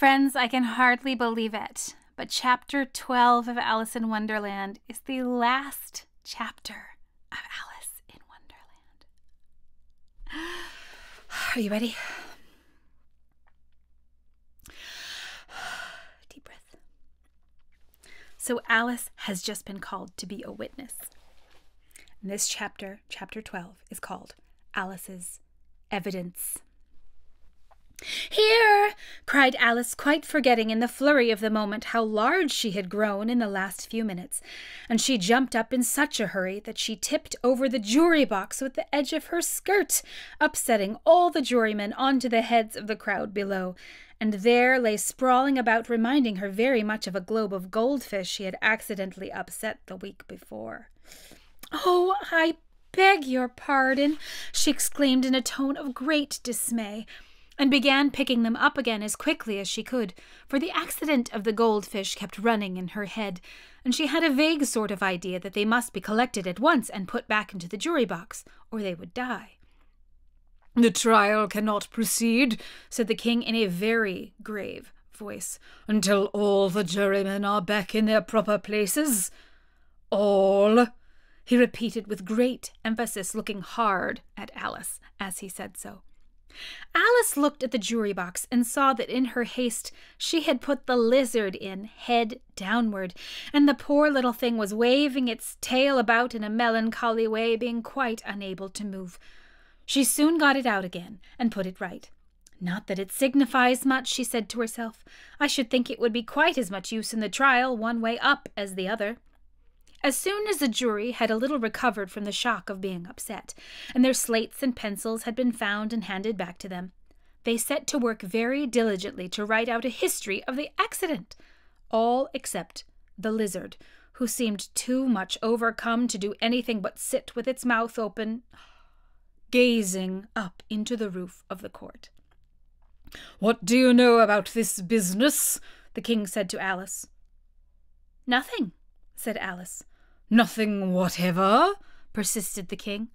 Friends, I can hardly believe it, but chapter 12 of Alice in Wonderland is the last chapter of Alice in Wonderland. Are you ready? Deep breath. So, Alice has just been called to be a witness. And this chapter, chapter 12, is called Alice's Evidence. Here! Cried Alice, quite forgetting in the flurry of the moment how large she had grown in the last few minutes, and she jumped up in such a hurry that she tipped over the jury box with the edge of her skirt, upsetting all the jurymen onto the heads of the crowd below, and there lay sprawling about, reminding her very much of a globe of goldfish she had accidentally upset the week before. Oh, I beg your pardon, she exclaimed in a tone of great dismay and began picking them up again as quickly as she could, for the accident of the goldfish kept running in her head, and she had a vague sort of idea that they must be collected at once and put back into the jury box, or they would die. The trial cannot proceed, said the king in a very grave voice, until all the jurymen are back in their proper places. All, he repeated with great emphasis, looking hard at Alice as he said so. Alice looked at the jury box and saw that in her haste she had put the lizard in, head downward, and the poor little thing was waving its tail about in a melancholy way, being quite unable to move. She soon got it out again and put it right. Not that it signifies much, she said to herself. I should think it would be quite as much use in the trial one way up as the other. As soon as the jury had a little recovered from the shock of being upset, and their slates and pencils had been found and handed back to them, they set to work very diligently to write out a history of the accident, all except the lizard, who seemed too much overcome to do anything but sit with its mouth open, gazing up into the roof of the court. What do you know about this business? the king said to Alice. Nothing, said Alice. Nothing whatever? persisted the king.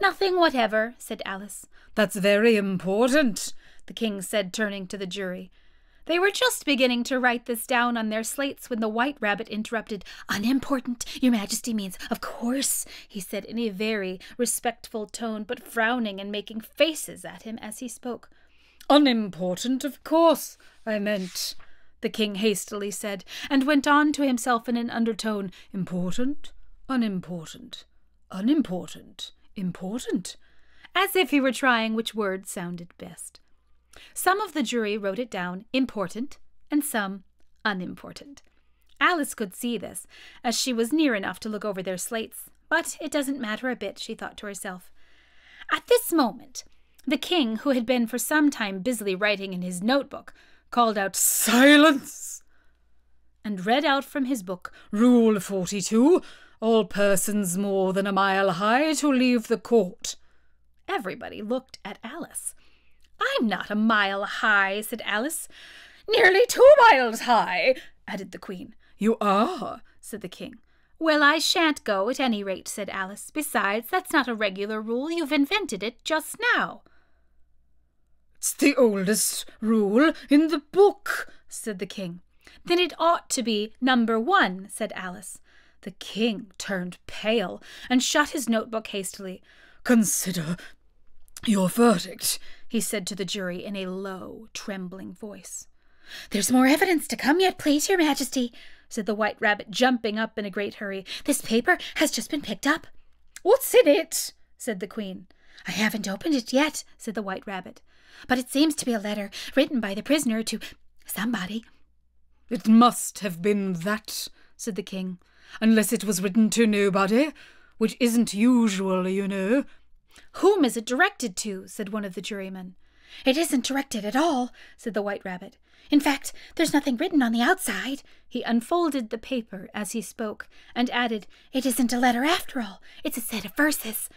Nothing whatever, said Alice. That's very important, the king said, turning to the jury. They were just beginning to write this down on their slates when the white rabbit interrupted. Unimportant, your majesty means, of course, he said in a very respectful tone, but frowning and making faces at him as he spoke. Unimportant, of course, I meant, the king hastily said, and went on to himself in an undertone. Important? Unimportant, unimportant, important, as if he were trying which word sounded best. Some of the jury wrote it down important, and some unimportant. Alice could see this, as she was near enough to look over their slates, but it doesn't matter a bit, she thought to herself. At this moment, the king, who had been for some time busily writing in his notebook, called out, Silence! and read out from his book, Rule 42 all persons more than a mile high to leave the court. Everybody looked at Alice. I'm not a mile high, said Alice. Nearly two miles high, added the Queen. You are, said the King. Well, I shan't go at any rate, said Alice. Besides, that's not a regular rule. You've invented it just now. It's the oldest rule in the book, said the King. Then it ought to be number one, said Alice. The king turned pale and shut his notebook hastily. Consider your verdict, he said to the jury in a low, trembling voice. There's more evidence to come yet, please, your majesty, said the white rabbit, jumping up in a great hurry. This paper has just been picked up. What's in it? said the queen. I haven't opened it yet, said the white rabbit, but it seems to be a letter written by the prisoner to somebody. It must have been that, said the king unless it was written to nobody, which isn't usual, you know. Whom is it directed to? said one of the jurymen. It isn't directed at all, said the white rabbit. In fact, there's nothing written on the outside. He unfolded the paper as he spoke, and added, It isn't a letter after all. It's a set of verses.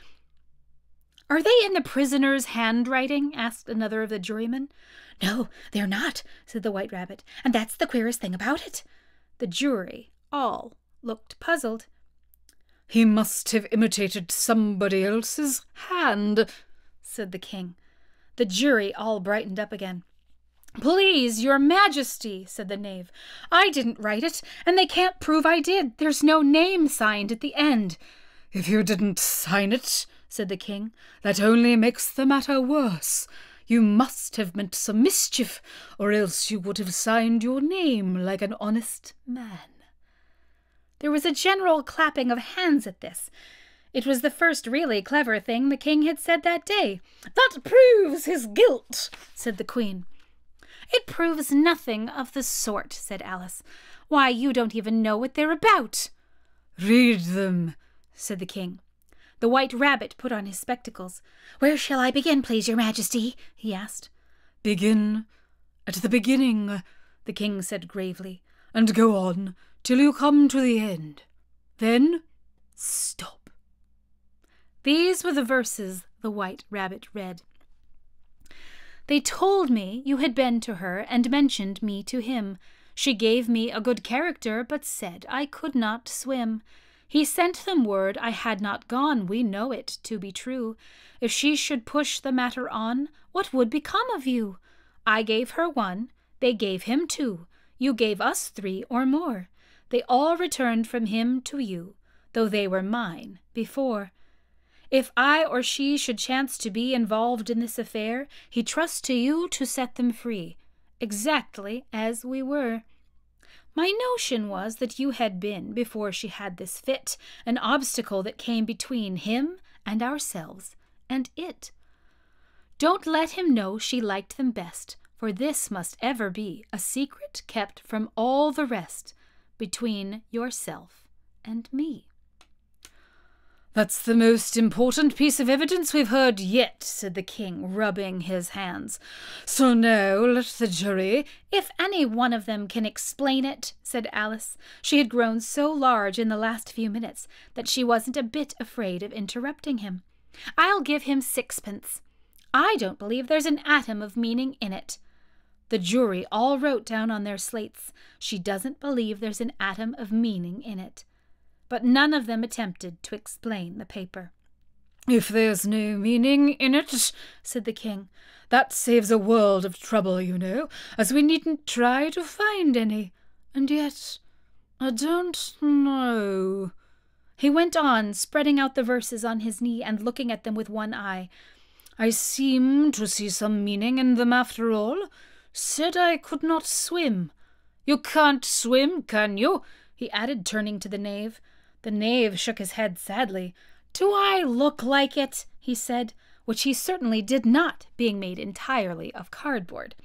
Are they in the prisoner's handwriting? asked another of the jurymen. No, they're not, said the white rabbit, and that's the queerest thing about it. The jury all looked puzzled. He must have imitated somebody else's hand, said the king. The jury all brightened up again. Please, your majesty, said the knave. I didn't write it, and they can't prove I did. There's no name signed at the end. If you didn't sign it, said the king, that only makes the matter worse. You must have meant some mischief, or else you would have signed your name like an honest man. There was a general clapping of hands at this. It was the first really clever thing the king had said that day. That proves his guilt, said the queen. It proves nothing of the sort, said Alice. Why, you don't even know what they're about. Read them, said the king. The white rabbit put on his spectacles. Where shall I begin, please, your majesty? he asked. Begin at the beginning, the king said gravely, and go on till you come to the end. Then stop. These were the verses the white rabbit read. They told me you had been to her and mentioned me to him. She gave me a good character, but said I could not swim. He sent them word I had not gone, we know it to be true. If she should push the matter on, what would become of you? I gave her one, they gave him two, you gave us three or more. They all returned from him to you, though they were mine before. If I or she should chance to be involved in this affair, he trusts to you to set them free, exactly as we were. My notion was that you had been, before she had this fit, an obstacle that came between him and ourselves, and it. Don't let him know she liked them best, for this must ever be a secret kept from all the rest, between yourself and me. That's the most important piece of evidence we've heard yet, said the king, rubbing his hands. So now let the jury. If any one of them can explain it, said Alice. She had grown so large in the last few minutes that she wasn't a bit afraid of interrupting him. I'll give him sixpence. I don't believe there's an atom of meaning in it. The jury all wrote down on their slates, She doesn't believe there's an atom of meaning in it but none of them attempted to explain the paper. If there's no meaning in it, said the king, that saves a world of trouble, you know, as we needn't try to find any. And yet, I don't know. He went on, spreading out the verses on his knee and looking at them with one eye. I seem to see some meaning in them after all. Said I could not swim. You can't swim, can you? he added, turning to the knave. The knave shook his head sadly. Do I look like it? he said, which he certainly did not, being made entirely of cardboard.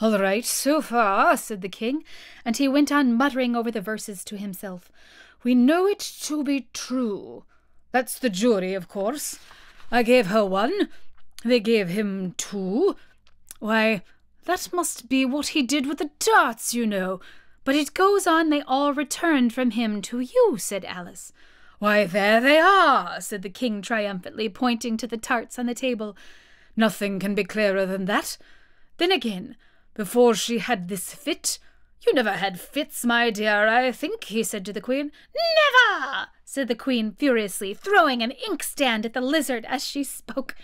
All right, so far, said the king, and he went on muttering over the verses to himself. We know it to be true. That's the jury, of course. I gave her one. They gave him two. Why, that must be what he did with the darts, you know. But it goes on they all returned from him to you, said Alice. Why, there they are, said the king triumphantly, pointing to the tarts on the table. Nothing can be clearer than that. Then again, before she had this fit, you never had fits, my dear, I think, he said to the queen. Never, said the queen furiously, throwing an inkstand at the lizard as she spoke.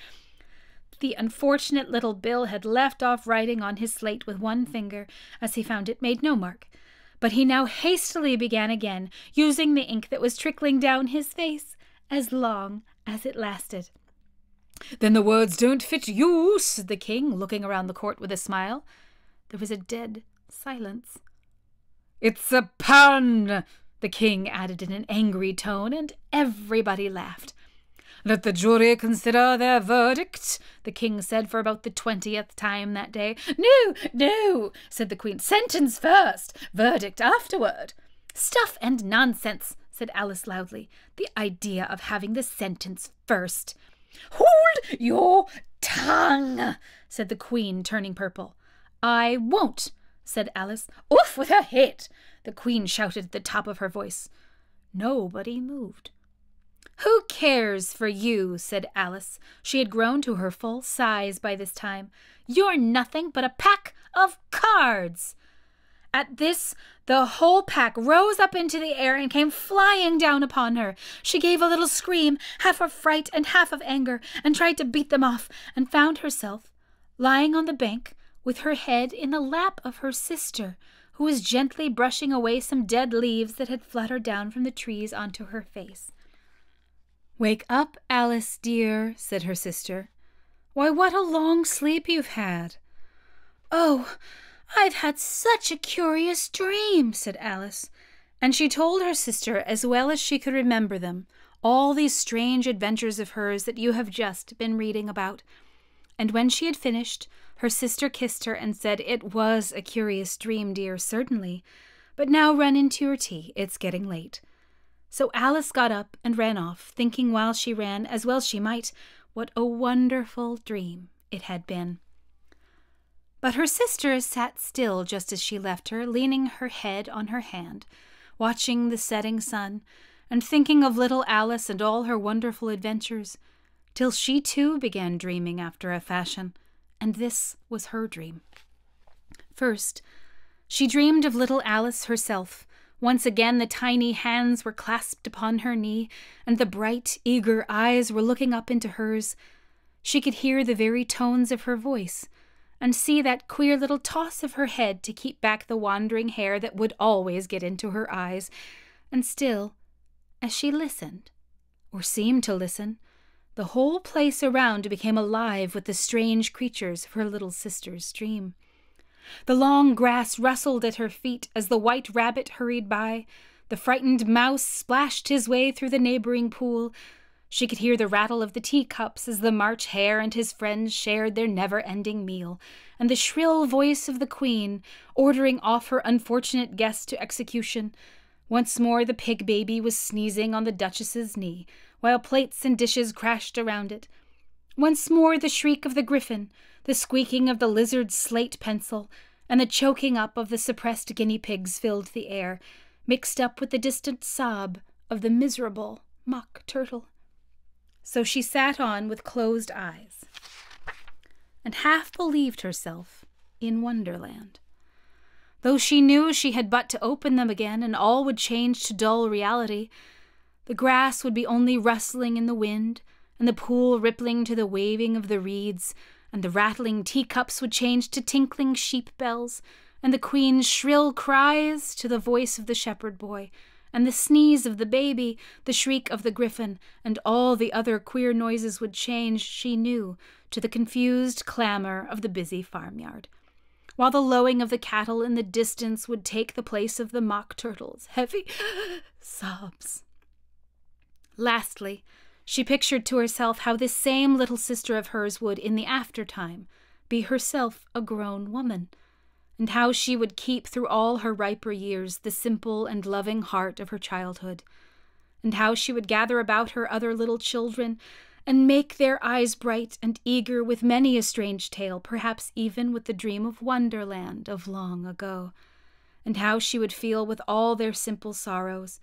The unfortunate little Bill had left off writing on his slate with one finger, as he found it made no mark but he now hastily began again, using the ink that was trickling down his face as long as it lasted. Then the words don't fit you, said the king, looking around the court with a smile. There was a dead silence. It's a pun, the king added in an angry tone, and everybody laughed. Let the jury consider their verdict, the king said for about the twentieth time that day. No, no, said the queen. Sentence first, verdict afterward. Stuff and nonsense, said Alice loudly. The idea of having the sentence first. Hold your tongue, said the queen, turning purple. I won't, said Alice. Off with her head, the queen shouted at the top of her voice. Nobody moved. Who cares for you? said Alice. She had grown to her full size by this time. You're nothing but a pack of cards. At this, the whole pack rose up into the air and came flying down upon her. She gave a little scream, half of fright and half of anger, and tried to beat them off, and found herself lying on the bank with her head in the lap of her sister, who was gently brushing away some dead leaves that had fluttered down from the trees onto her face. Wake up, Alice, dear, said her sister. Why, what a long sleep you've had. Oh, I've had such a curious dream, said Alice. And she told her sister, as well as she could remember them, all these strange adventures of hers that you have just been reading about. And when she had finished, her sister kissed her and said, It was a curious dream, dear, certainly. But now run into your tea. It's getting late. So Alice got up and ran off, thinking while she ran, as well she might, what a wonderful dream it had been. But her sister sat still just as she left her, leaning her head on her hand, watching the setting sun, and thinking of little Alice and all her wonderful adventures, till she too began dreaming after a fashion, and this was her dream. First, she dreamed of little Alice herself, once again, the tiny hands were clasped upon her knee, and the bright, eager eyes were looking up into hers. She could hear the very tones of her voice, and see that queer little toss of her head to keep back the wandering hair that would always get into her eyes. And still, as she listened, or seemed to listen, the whole place around became alive with the strange creatures of her little sister's dream. The long grass rustled at her feet as the white rabbit hurried by. The frightened mouse splashed his way through the neighboring pool. She could hear the rattle of the teacups as the March Hare and his friends shared their never ending meal, and the shrill voice of the Queen ordering off her unfortunate guest to execution. Once more the pig baby was sneezing on the Duchess's knee, while plates and dishes crashed around it. Once more the shriek of the Gryphon, the squeaking of the lizard's slate pencil, and the choking up of the suppressed guinea pigs filled the air, mixed up with the distant sob of the miserable mock turtle. So she sat on with closed eyes, and half believed herself in Wonderland. Though she knew she had but to open them again, and all would change to dull reality, the grass would be only rustling in the wind, and the pool rippling to the waving of the reeds, and the rattling teacups would change to tinkling sheep bells, and the queen's shrill cries to the voice of the shepherd boy, and the sneeze of the baby, the shriek of the Gryphon, and all the other queer noises would change, she knew, to the confused clamor of the busy farmyard, while the lowing of the cattle in the distance would take the place of the mock turtle's heavy sobs. Lastly, she pictured to herself how this same little sister of hers would, in the aftertime, be herself a grown woman, and how she would keep through all her riper years the simple and loving heart of her childhood, and how she would gather about her other little children and make their eyes bright and eager with many a strange tale, perhaps even with the dream of Wonderland of long ago, and how she would feel with all their simple sorrows,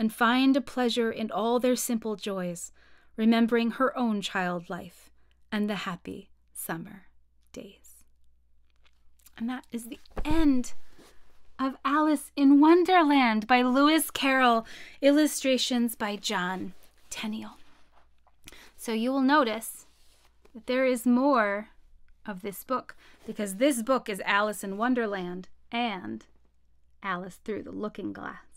and find a pleasure in all their simple joys, remembering her own child life and the happy summer days. And that is the end of Alice in Wonderland by Lewis Carroll, illustrations by John Tenniel. So you will notice that there is more of this book because this book is Alice in Wonderland and Alice Through the Looking Glass.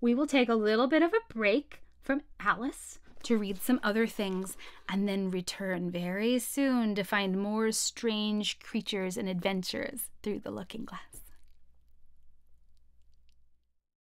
We will take a little bit of a break from Alice to read some other things and then return very soon to find more strange creatures and adventures through the looking glass.